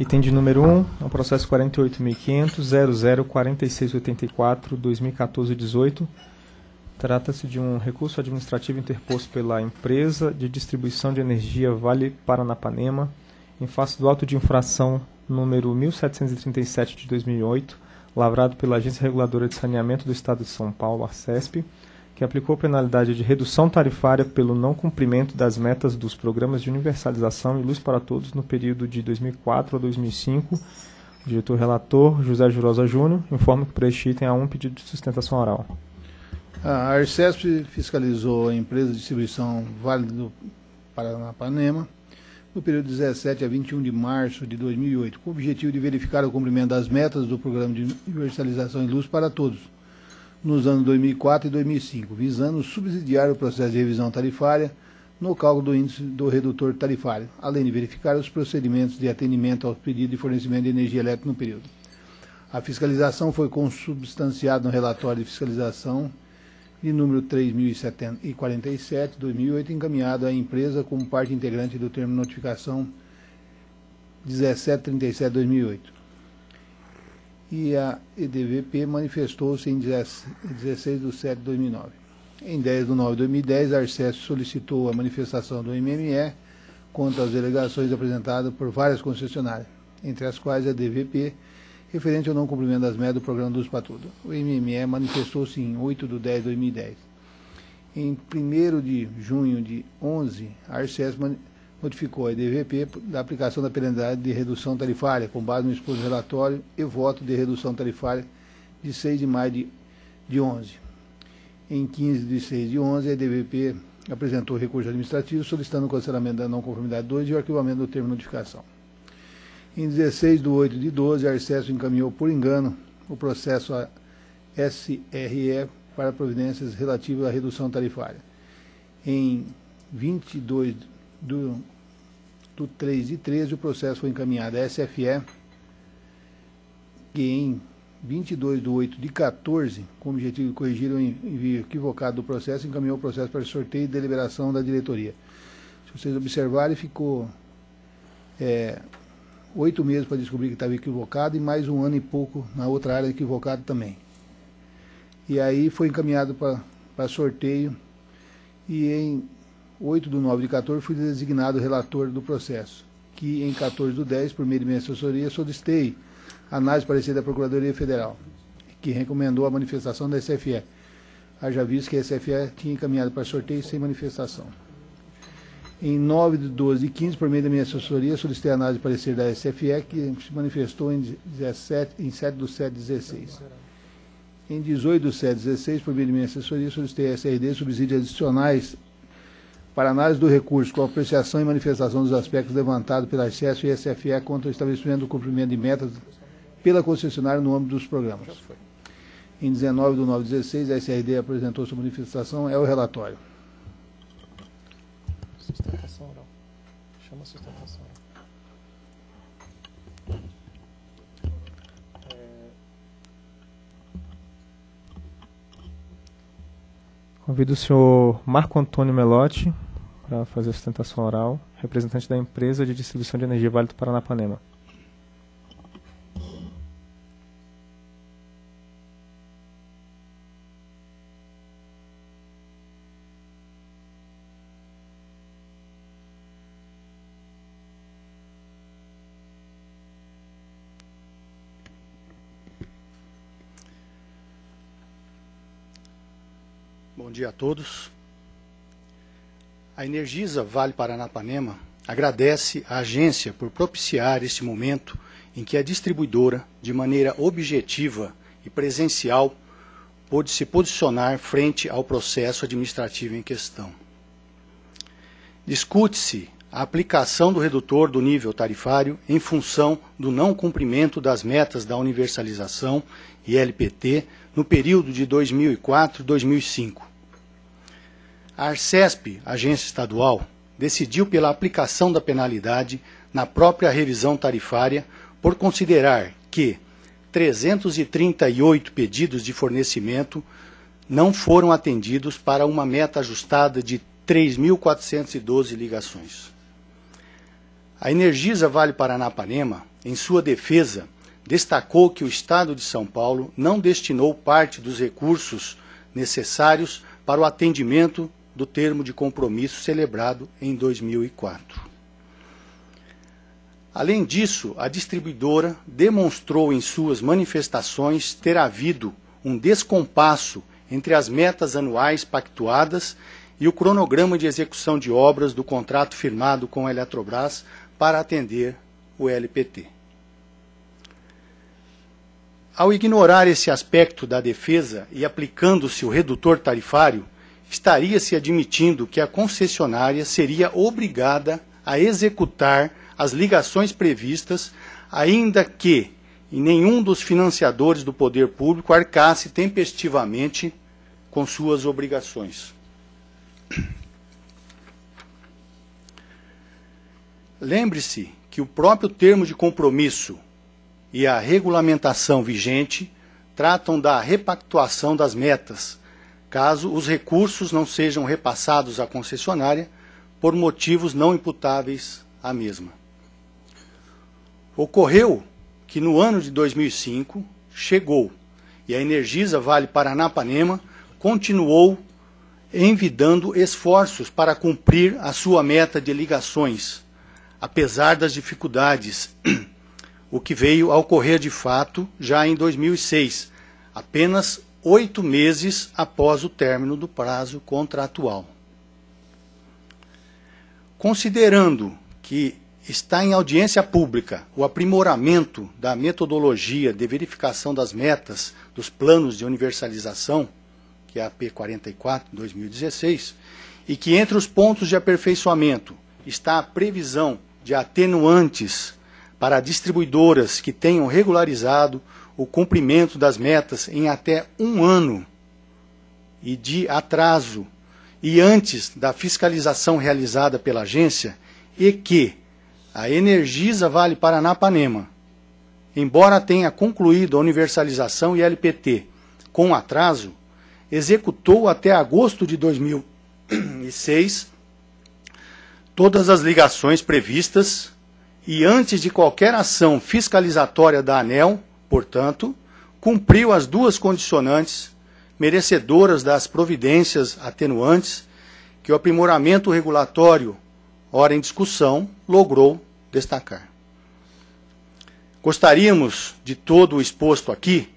Item de número 1, é o processo 48.500.004684-2014-18. Trata-se de um recurso administrativo interposto pela empresa de distribuição de energia Vale Paranapanema, em face do auto de infração número 1737 de 2008, lavrado pela Agência Reguladora de Saneamento do Estado de São Paulo, ARCESP, que aplicou penalidade de redução tarifária pelo não cumprimento das metas dos programas de universalização e luz para todos no período de 2004 a 2005. O diretor relator, José Jurosa Júnior, informa que por este item há um pedido de sustentação oral. A Arcesp fiscalizou a empresa de distribuição Vale do Paranapanema no período de 17 a 21 de março de 2008, com o objetivo de verificar o cumprimento das metas do Programa de Universalização e Luz para Todos, nos anos 2004 e 2005, visando subsidiar o processo de revisão tarifária no cálculo do índice do redutor tarifário, além de verificar os procedimentos de atendimento aos pedidos de fornecimento de energia elétrica no período. A fiscalização foi consubstanciada no relatório de fiscalização de número 3047, 2008, encaminhado à empresa como parte integrante do termo de notificação 1737-2008. E a EDVP manifestou-se em 16 de 7 de 2009. Em 10 de 9 de 2010, a Arces solicitou a manifestação do MME contra as delegações apresentadas por várias concessionárias, entre as quais a EDVP, referente ao não cumprimento das metas do programa dos Patudo. O MME manifestou-se em 8 de 10 de 2010. Em 1 de junho de 11, a Arces notificou a EDVP da aplicação da penalidade de redução tarifária, com base no exposto relatório e voto de redução tarifária de 6 de maio de, de 11. Em 15 de 6 de 11, a EDVP apresentou recurso administrativo solicitando o cancelamento da não conformidade 2 e o arquivamento do termo de notificação. Em 16 de 8 de 12, a Arcesso encaminhou por engano o processo a SRE para providências relativas à redução tarifária. Em 22 do, do 3 de 13, o processo foi encaminhado à SFE, que em 22 de 8 de 14, com o objetivo de corrigir o envio equivocado do processo, encaminhou o processo para sorteio e deliberação da diretoria. Se vocês observarem, ficou é, oito meses para descobrir que estava equivocado e mais um ano e pouco na outra área equivocado também. E aí foi encaminhado para sorteio e em 8 de 9 de 14 fui designado relator do processo, que em 14 do 10, por meio de minha assessoria, solicitei análise parecer da Procuradoria Federal, que recomendou a manifestação da SFE. Haja visto que a SFE tinha encaminhado para sorteio sem manifestação. Em 9 de 12 e 15, por meio da minha assessoria, solicitei a análise de parecer da SFE, que se manifestou em, 17, em 7 do 7 16. Em 18 do 7 16, por meio da minha assessoria, solicitei a SRD subsídios adicionais para análise do recurso com apreciação e manifestação dos aspectos levantados pela acesso e SFE contra o estabelecimento do cumprimento de metas pela concessionária no âmbito dos programas. Em 19 do 9 16, a SRD apresentou sua manifestação, é o relatório. Sustentação oral. Chama sustentação oral. É... Convido o senhor Marco Antônio Melotti para fazer a sustentação oral, representante da empresa de distribuição de energia Vale do Paranapanema. A todos. A Energisa Vale Paranapanema agradece à agência por propiciar este momento em que a distribuidora, de maneira objetiva e presencial, pôde se posicionar frente ao processo administrativo em questão. Discute-se a aplicação do redutor do nível tarifário em função do não cumprimento das metas da universalização e LPT no período de 2004-2005 a Arcesp, agência estadual, decidiu pela aplicação da penalidade na própria revisão tarifária por considerar que 338 pedidos de fornecimento não foram atendidos para uma meta ajustada de 3.412 ligações. A Energisa Vale Paranapanema em sua defesa, destacou que o Estado de São Paulo não destinou parte dos recursos necessários para o atendimento do termo de compromisso celebrado em 2004. Além disso, a distribuidora demonstrou em suas manifestações ter havido um descompasso entre as metas anuais pactuadas e o cronograma de execução de obras do contrato firmado com a Eletrobras para atender o LPT. Ao ignorar esse aspecto da defesa e aplicando-se o redutor tarifário, estaria se admitindo que a concessionária seria obrigada a executar as ligações previstas, ainda que nenhum dos financiadores do poder público arcasse tempestivamente com suas obrigações. Lembre-se que o próprio termo de compromisso e a regulamentação vigente tratam da repactuação das metas, caso os recursos não sejam repassados à concessionária por motivos não imputáveis à mesma. Ocorreu que no ano de 2005 chegou e a Energisa Vale Paranapanema continuou envidando esforços para cumprir a sua meta de ligações, apesar das dificuldades, o que veio a ocorrer de fato já em 2006, apenas oito meses após o término do prazo contratual. Considerando que está em audiência pública o aprimoramento da metodologia de verificação das metas dos planos de universalização, que é a P44 2016, e que entre os pontos de aperfeiçoamento está a previsão de atenuantes para distribuidoras que tenham regularizado o cumprimento das metas em até um ano e de atraso e antes da fiscalização realizada pela agência e que a Energisa Vale Paranapanema, embora tenha concluído a universalização e LPT com atraso, executou até agosto de 2006 todas as ligações previstas e, antes de qualquer ação fiscalizatória da ANEL, portanto, cumpriu as duas condicionantes merecedoras das providências atenuantes que o aprimoramento regulatório, ora em discussão, logrou destacar. Gostaríamos de todo o exposto aqui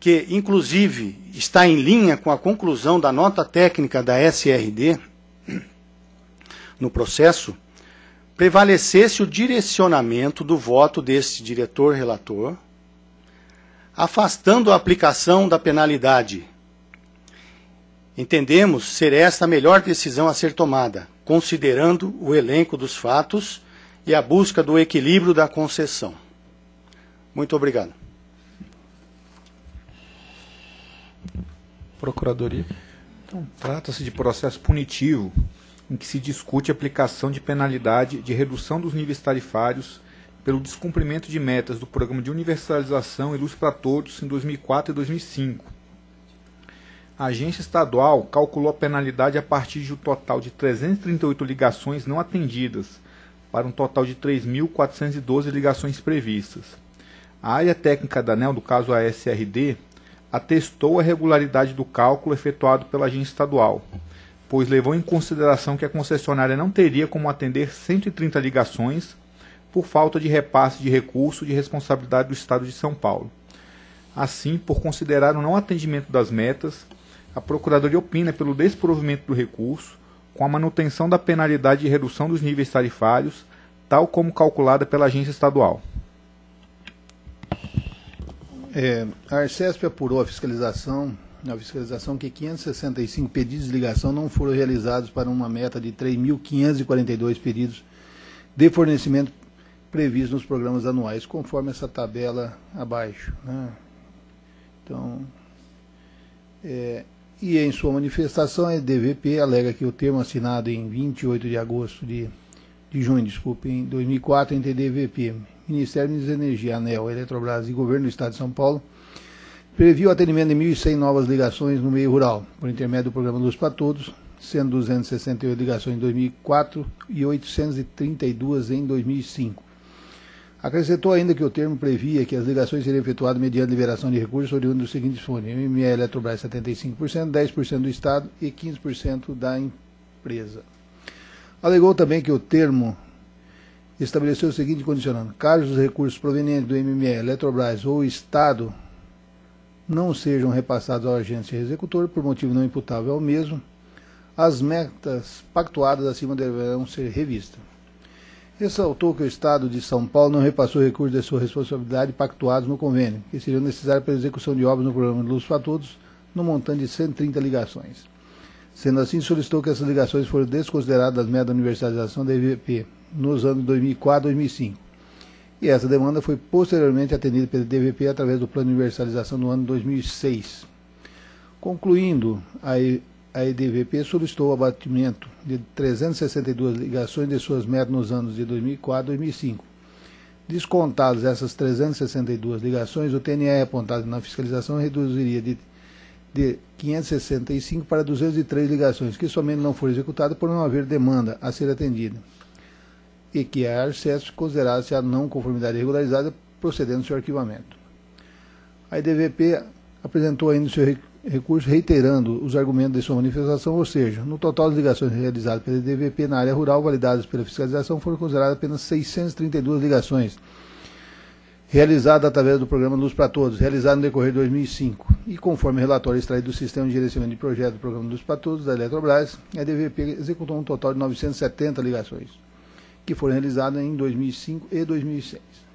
que inclusive está em linha com a conclusão da nota técnica da SRD no processo, prevalecesse o direcionamento do voto deste diretor relator, afastando a aplicação da penalidade. Entendemos ser esta a melhor decisão a ser tomada, considerando o elenco dos fatos e a busca do equilíbrio da concessão. Muito obrigado. Procuradoria. Então, trata-se de processo punitivo em que se discute a aplicação de penalidade de redução dos níveis tarifários pelo descumprimento de metas do Programa de Universalização e Luz para Todos em 2004 e 2005. A agência estadual calculou a penalidade a partir de um total de 338 ligações não atendidas, para um total de 3.412 ligações previstas. A área técnica da ANEL, do caso a SRD, atestou a regularidade do cálculo efetuado pela agência estadual, pois levou em consideração que a concessionária não teria como atender 130 ligações por falta de repasse de recurso de responsabilidade do Estado de São Paulo. Assim, por considerar o não atendimento das metas, a Procuradoria opina pelo desprovimento do recurso, com a manutenção da penalidade de redução dos níveis tarifários, tal como calculada pela agência estadual. É, a Arcesp apurou a fiscalização, a fiscalização que 565 pedidos de ligação não foram realizados para uma meta de 3.542 pedidos de fornecimento previstos nos programas anuais, conforme essa tabela abaixo. Né? Então, é, e em sua manifestação, a DVP alega que o termo assinado em 28 de agosto de, de junho, desculpe, em 2004 entre DVP, Ministério de Energia, ANEL, Eletrobras e Governo do Estado de São Paulo, previu o atendimento de 1.100 novas ligações no meio rural, por intermédio do programa Luz para Todos, sendo 268 ligações em 2004 e 832 em 2005. Acrescentou ainda que o termo previa que as ligações seriam efetuadas mediante liberação de recursos oriundos dos seguintes fontes: MME Eletrobras 75%, 10% do Estado e 15% da empresa. Alegou também que o termo estabeleceu o seguinte condicionando: caso os recursos provenientes do MME, Eletrobras ou Estado não sejam repassados ao agente executor por motivo não imputável ao mesmo, as metas pactuadas acima deverão ser revistas. Ressaltou que o Estado de São Paulo não repassou recursos de sua responsabilidade pactuados no convênio, que seriam necessários para a execução de obras no programa Luz para Todos, no montante de 130 ligações. Sendo assim, solicitou que essas ligações foram desconsideradas das metas da universalização da EVP nos anos 2004 e 2005. E essa demanda foi posteriormente atendida pela DVP através do plano de universalização no ano 2006. Concluindo, a a EDVP solicitou o abatimento de 362 ligações de suas metas nos anos de 2004 e 2005. Descontadas essas 362 ligações, o TNR apontado na fiscalização reduziria de, de 565 para 203 ligações, que somente não foram executadas por não haver demanda a ser atendida, e que a ARCES considerasse a não conformidade regularizada, procedendo seu arquivamento. A EDVP apresentou ainda seu recurso reiterando os argumentos de sua manifestação, ou seja, no total das ligações realizadas pela DVP na área rural validadas pela fiscalização foram consideradas apenas 632 ligações realizadas através do programa Luz para Todos, realizado no decorrer de 2005. E conforme relatório extraído do Sistema de Gerenciamento de Projeto do Programa Luz para Todos da Eletrobras, a DVP executou um total de 970 ligações, que foram realizadas em 2005 e 2006.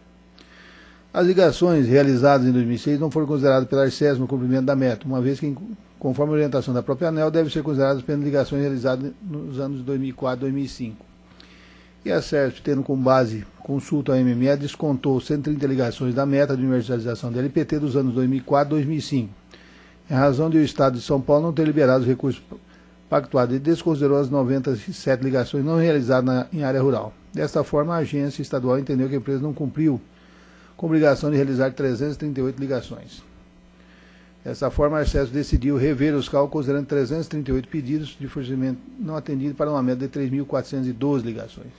As ligações realizadas em 2006 não foram consideradas pela Arces no cumprimento da meta, uma vez que, conforme a orientação da própria ANEL, devem ser consideradas apenas ligações realizadas nos anos 2004 e 2005. E a CERF, tendo como base consulta ao MME, descontou 130 ligações da meta de universalização da LPT dos anos 2004 e 2005, em razão de o Estado de São Paulo não ter liberado os recursos pactuados e desconsiderou as 97 ligações não realizadas na, em área rural. Desta forma, a agência estadual entendeu que a empresa não cumpriu com obrigação de realizar 338 ligações. Dessa forma, a Arcesso decidiu rever os cálculos, considerando 338 pedidos de fornecimento não atendidos para uma meta de 3.412 ligações.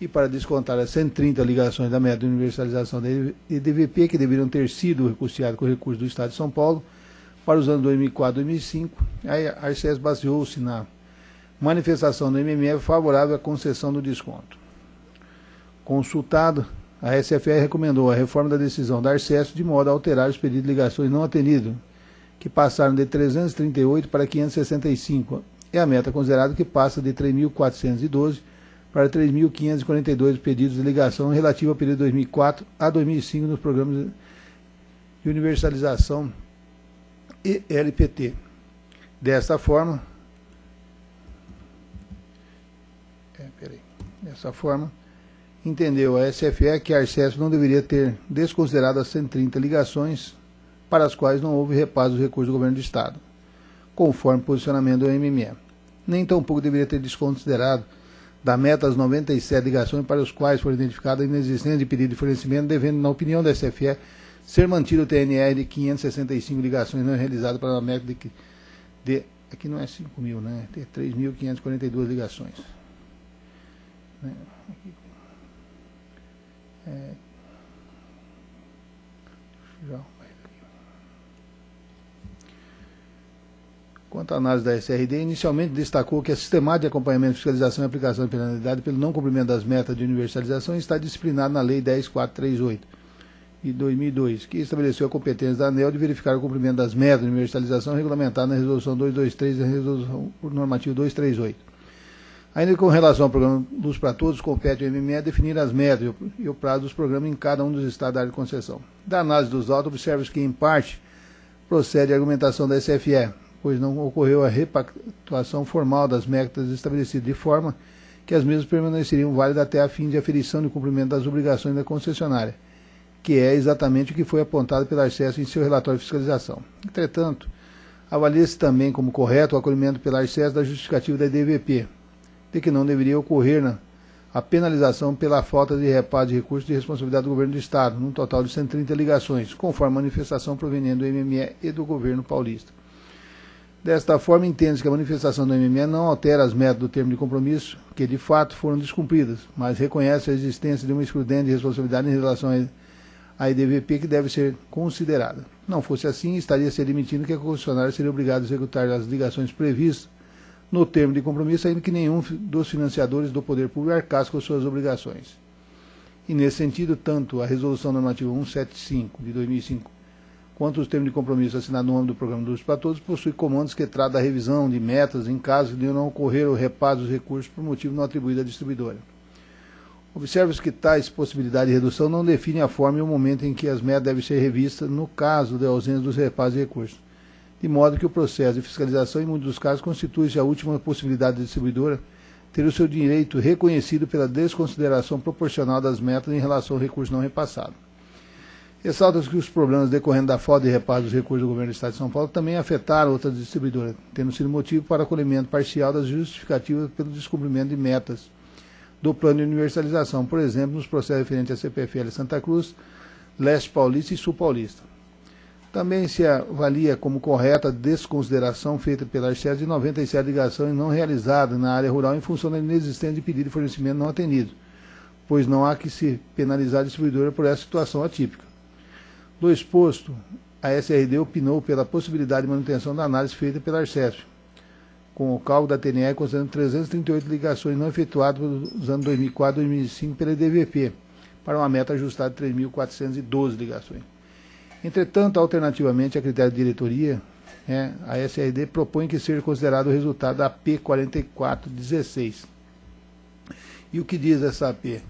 E para descontar as 130 ligações da meta de universalização da EDVP, que deveriam ter sido recusteadas com recursos do Estado de São Paulo, para os anos 2004 e 2005, a Arces baseou-se na manifestação do MMF favorável à concessão do desconto. Consultado a SFR recomendou a reforma da decisão dar acesso de modo a alterar os pedidos de ligações não atendidos, que passaram de 338 para 565, e a meta considerada que passa de 3.412 para 3.542 pedidos de ligação relativo ao período 2004 a 2005 nos programas de universalização e LPT. Desta forma, é, peraí, dessa forma, entendeu a SFE que a Arces não deveria ter desconsiderado as 130 ligações para as quais não houve repasse dos recursos do governo do Estado, conforme posicionamento do MME. Nem tampouco deveria ter desconsiderado da meta as 97 ligações para as quais foi identificada a inexistência de pedido de fornecimento, devendo, na opinião da SFE, ser mantido o TNR de 565 ligações não realizadas para a meta de, de aqui não é 5 mil, né? De 3.542 ligações. Né? Aqui, é, Quanto à análise da SRD, inicialmente destacou que a sistemática de acompanhamento, fiscalização e aplicação de penalidade pelo não cumprimento das metas de universalização está disciplinado na Lei 10438 de 2002, que estabeleceu a competência da ANEL de verificar o cumprimento das metas de universalização regulamentadas na Resolução 223 e na Resolução Normativa 238. Ainda com relação ao programa Luz para Todos, compete ao MME definir as metas e o prazo dos programas em cada um dos estados da área de concessão. Da análise dos autos, observa-se que, em parte, procede a argumentação da SFE, pois não ocorreu a repactuação formal das metas estabelecidas, de forma que as mesmas permaneceriam válidas até a fim de aferição de cumprimento das obrigações da concessionária, que é exatamente o que foi apontado pela Arcesso em seu relatório de fiscalização. Entretanto, avalia-se também como correto o acolhimento pela Arcesso da justificativa da DVP, de que não deveria ocorrer né, a penalização pela falta de repasse de recursos de responsabilidade do governo do Estado, num total de 130 ligações, conforme manifestação proveniente do MME e do governo paulista. Desta forma, entende-se que a manifestação do MME não altera as metas do termo de compromisso, que de fato foram descumpridas, mas reconhece a existência de uma excludente de responsabilidade em relação à IDVP que deve ser considerada. Não fosse assim, estaria se admitindo que a concessionária seria obrigada a executar as ligações previstas no termo de compromisso, ainda que nenhum dos financiadores do poder público arcasse com suas obrigações. E nesse sentido, tanto a Resolução Normativa 175 de 2005 quanto os termos de compromisso assinados no âmbito do Programa Luz para Todos, possui comandos que tratam da revisão de metas em caso de não ocorrer o repasse dos recursos por motivo não atribuído à distribuidora. Observa-se que tais possibilidades de redução não definem a forma e o momento em que as metas devem ser revistas no caso de ausência dos repasses de recursos, de modo que o processo de fiscalização, em muitos dos casos, constitui-se a última possibilidade da distribuidora ter o seu direito reconhecido pela desconsideração proporcional das metas em relação ao recurso não repassado. Ressalta-se que os problemas decorrendo da falta de repasse dos recursos do governo do Estado de São Paulo também afetaram outras distribuidoras, tendo sido motivo para acolhimento parcial das justificativas pelo descumprimento de metas do plano de universalização, por exemplo, nos processos referentes à CPFL Santa Cruz, Leste Paulista e Sul Paulista. Também se avalia como correta a desconsideração feita pela Arces de 97 ligações não realizadas na área rural em função da inexistência de pedido de fornecimento não atendido, pois não há que se penalizar a distribuidora por essa situação atípica. Do exposto, a SRD opinou pela possibilidade de manutenção da análise feita pela Arcesp, com o cálculo da TNE considerando 338 ligações não efetuadas nos anos 2004 e 2005 pela DVP, para uma meta ajustada de 3.412 ligações. Entretanto, alternativamente, a critério de diretoria, é, a SRD propõe que seja considerado o resultado da P4416. E o que diz essa AP?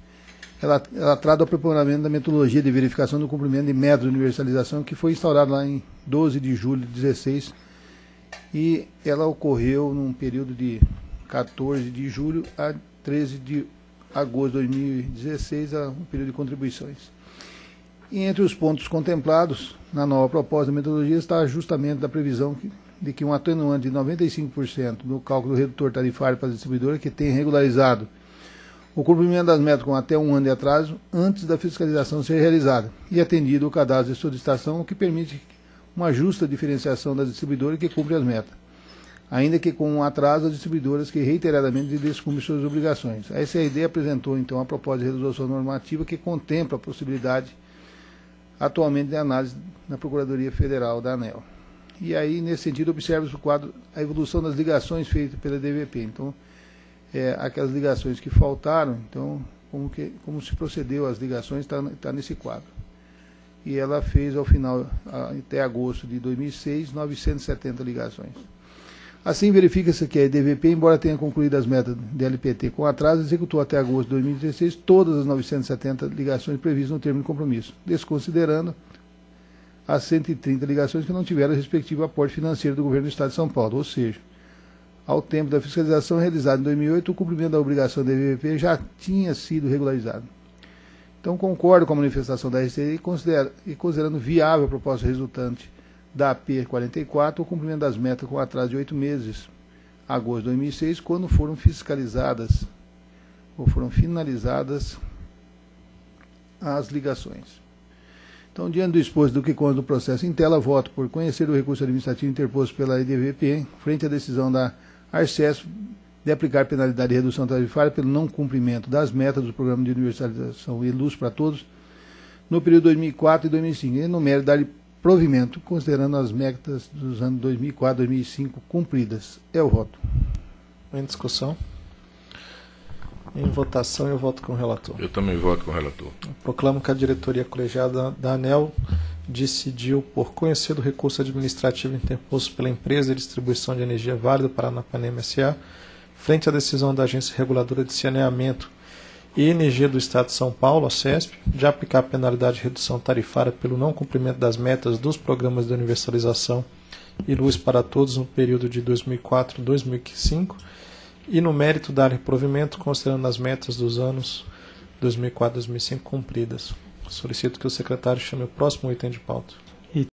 ela, ela trata o aprimoramento da metodologia de verificação do cumprimento de metas de universalização que foi instaurada lá em 12 de julho de 16 e ela ocorreu num período de 14 de julho a 13 de agosto de 2016, a um período de contribuições. E entre os pontos contemplados na nova proposta da metodologia está ajustamento da previsão de que um atenuante de 95% no cálculo do redutor tarifário para a distribuidora que tem regularizado o cumprimento das metas com até um ano de atraso antes da fiscalização ser realizada e atendido o cadastro de solicitação, o que permite uma justa diferenciação das distribuidoras que cumprem as metas, ainda que com um atraso das distribuidoras que reiteradamente descumprem suas obrigações. A SRD apresentou então a proposta de resolução normativa que contempla a possibilidade atualmente de análise na Procuradoria Federal da ANEL. E aí, nesse sentido, observa-se o quadro, a evolução das ligações feitas pela DVP. Então, é, aquelas ligações que faltaram, então como, que, como se procedeu as ligações está tá nesse quadro. E ela fez ao final, até agosto de 2006, 970 ligações. Assim, verifica-se que a EDVP, embora tenha concluído as metas de LPT com atraso, executou até agosto de 2016 todas as 970 ligações previstas no termo de compromisso, desconsiderando as 130 ligações que não tiveram respectivo aporte financeiro do governo do Estado de São Paulo, ou seja, ao tempo da fiscalização realizada em 2008, o cumprimento da obrigação da EVP já tinha sido regularizado. Então, concordo com a manifestação da RCI e considerando viável a proposta resultante da AP 44 o cumprimento das metas com atraso de oito meses, agosto de 2006, quando foram fiscalizadas ou foram finalizadas as ligações. Então, diante do exposto do que consta do processo em tela, voto por conhecer o recurso administrativo interposto pela EDVP, frente à decisão da Arces de aplicar penalidade de redução tarifária pelo não cumprimento das metas do Programa de Universalização e Luz para Todos no período 2004 e 2005, e enumere dar provimento, considerando as metas dos anos 2004 e 2005 cumpridas. É o voto. Em discussão? Em votação, eu voto com o relator. Eu também voto com o relator. Proclamo que a diretoria colegiada da ANEL decidiu, por conhecer do recurso administrativo interposto pela empresa de distribuição de energia válida Paranapanema SA, frente à decisão da Agência Reguladora de Saneamento e Energia do Estado de São Paulo, a CESP, de aplicar penalidade de redução tarifária pelo não cumprimento das metas dos programas de universalização e luz para todos no período de 2004 2005 e no mérito dar provimento considerando as metas dos anos 2004 2005 cumpridas. Solicito que o secretário chame o próximo item de pauta.